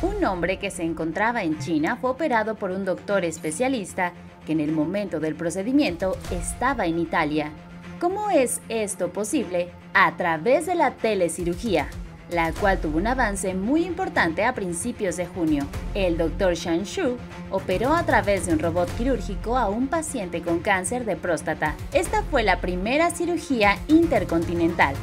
Un hombre que se encontraba en China fue operado por un doctor especialista que en el momento del procedimiento estaba en Italia. ¿Cómo es esto posible? A través de la telecirugía, la cual tuvo un avance muy importante a principios de junio. El doctor Shan Shu operó a través de un robot quirúrgico a un paciente con cáncer de próstata. Esta fue la primera cirugía intercontinental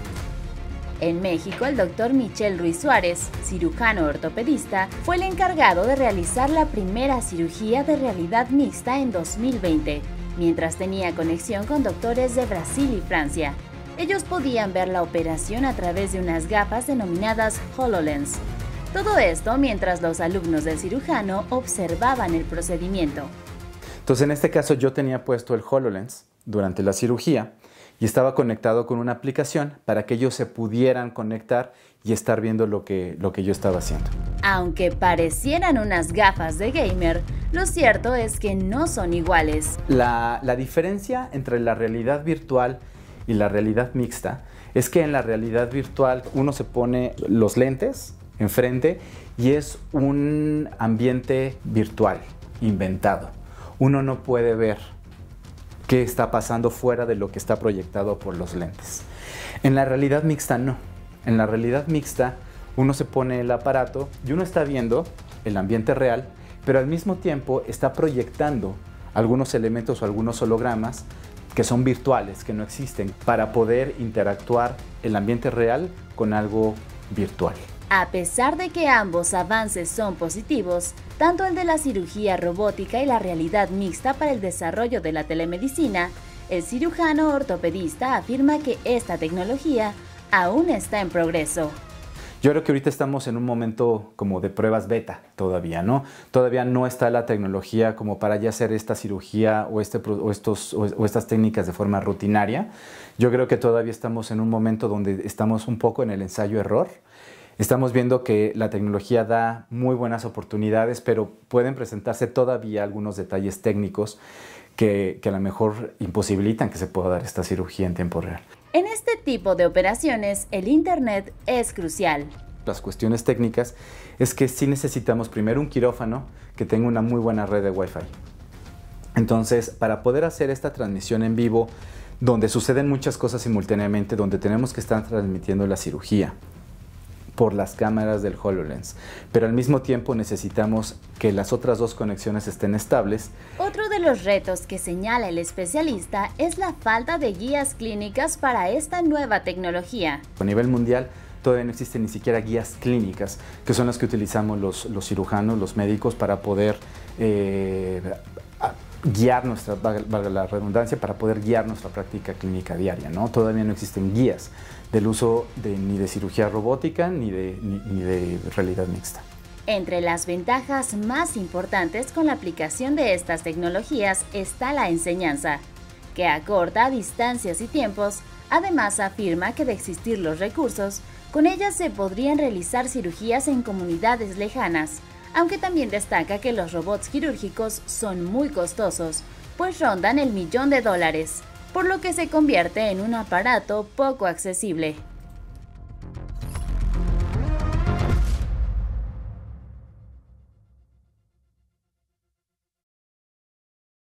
en México, el doctor Michel Ruiz Suárez, cirujano ortopedista, fue el encargado de realizar la primera cirugía de realidad mixta en 2020, mientras tenía conexión con doctores de Brasil y Francia. Ellos podían ver la operación a través de unas gafas denominadas HoloLens. Todo esto mientras los alumnos del cirujano observaban el procedimiento. Entonces, en este caso yo tenía puesto el HoloLens durante la cirugía y estaba conectado con una aplicación para que ellos se pudieran conectar y estar viendo lo que, lo que yo estaba haciendo. Aunque parecieran unas gafas de gamer, lo cierto es que no son iguales. La, la diferencia entre la realidad virtual y la realidad mixta es que en la realidad virtual uno se pone los lentes enfrente y es un ambiente virtual, inventado. Uno no puede ver qué está pasando fuera de lo que está proyectado por los lentes. En la realidad mixta no. En la realidad mixta uno se pone el aparato y uno está viendo el ambiente real, pero al mismo tiempo está proyectando algunos elementos o algunos hologramas que son virtuales, que no existen, para poder interactuar el ambiente real con algo virtual. A pesar de que ambos avances son positivos, tanto el de la cirugía robótica y la realidad mixta para el desarrollo de la telemedicina, el cirujano ortopedista afirma que esta tecnología aún está en progreso. Yo creo que ahorita estamos en un momento como de pruebas beta todavía, ¿no? Todavía no está la tecnología como para ya hacer esta cirugía o, este, o, estos, o estas técnicas de forma rutinaria. Yo creo que todavía estamos en un momento donde estamos un poco en el ensayo-error Estamos viendo que la tecnología da muy buenas oportunidades, pero pueden presentarse todavía algunos detalles técnicos que, a lo mejor imposibilitan que se pueda dar esta cirugía en tiempo real. En este tipo de operaciones, el Internet es crucial. Las cuestiones técnicas es que sí necesitamos primero un quirófano que tenga una muy buena red de Wi-Fi. Entonces, para poder hacer esta transmisión en vivo, donde suceden muchas cosas simultáneamente, donde tenemos que estar transmitiendo la cirugía, por las cámaras del HoloLens, pero al mismo tiempo necesitamos que las otras dos conexiones estén estables. Otro de los retos que señala el especialista es la falta de guías clínicas para esta nueva tecnología. A nivel mundial, todavía no existen ni siquiera guías clínicas, que son las que utilizamos los, cirujanos, los médicos, para poder eh, guiar nuestra, valga la redundancia, para poder guiar nuestra práctica clínica diaria. ¿no? Todavía no existen guías del uso de, ni de cirugía robótica ni de, ni de realidad mixta. Entre las ventajas más importantes con la aplicación de estas tecnologías está la enseñanza, que acorta distancias y tiempos, además afirma que de existir los recursos, con ellas se podrían realizar cirugías en comunidades lejanas, aunque también destaca que los robots quirúrgicos son muy costosos, pues rondan el millón de dólares, por lo que se convierte en un aparato poco accesible.